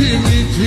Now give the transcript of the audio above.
give me two.